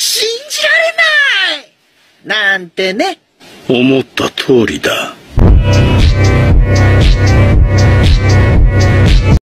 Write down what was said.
信じられない。なんてね。思った通りだ。